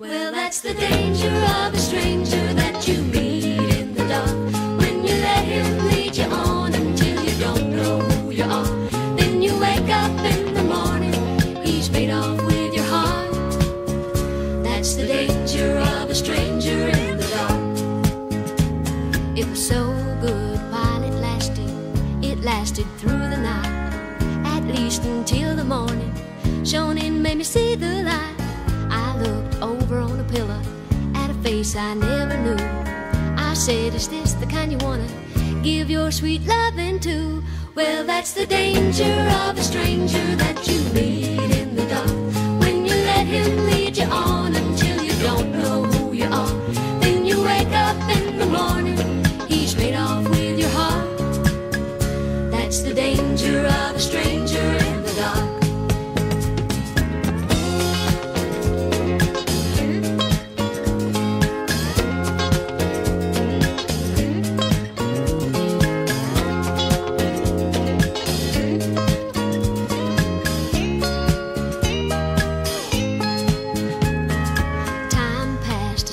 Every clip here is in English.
Well, that's the danger of a stranger that you meet in the dark. When you let him lead you on until you don't know who you are. Then you wake up in the morning, he's made off with your heart. That's the danger of a stranger in the dark. It was so good while it lasted, it lasted through the night. At least until the morning, Shonin made me see the light. I never knew. I said, Is this the kind you wanna give your sweet loving to? Well, that's the danger of a stranger that you meet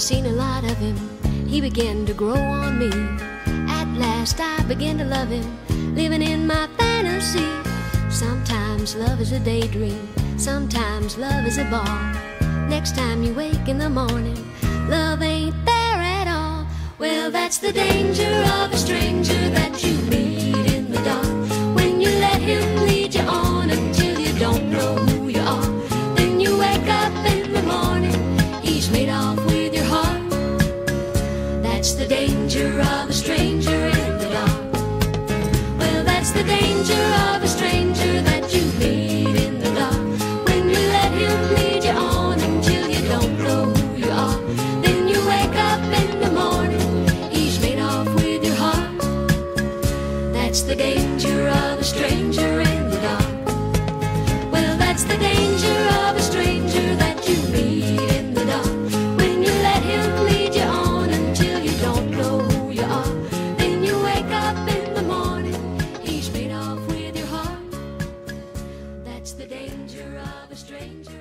seen a lot of him. He began to grow on me. At last, I began to love him, living in my fantasy. Sometimes love is a daydream, sometimes love is a ball. Next time you wake in the morning, love ain't there at all. Well, that's the danger of a stranger that you meet in the dark. That's the danger of a stranger in the dark. Well, that's the danger of a stranger that you meet in the dark. When you let him lead you on until you don't know who you are. Then you wake up in the morning, he's made off with your heart. That's the danger of a stranger in the dark. Well, that's the danger. The danger of a stranger